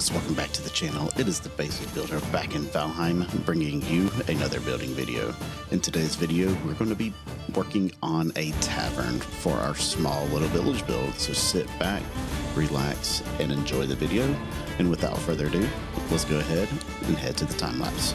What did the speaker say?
guys, welcome back to the channel. It is the Basic Builder back in Valheim, bringing you another building video. In today's video, we're going to be working on a tavern for our small little village build. So sit back, relax, and enjoy the video. And without further ado, let's go ahead and head to the time lapse.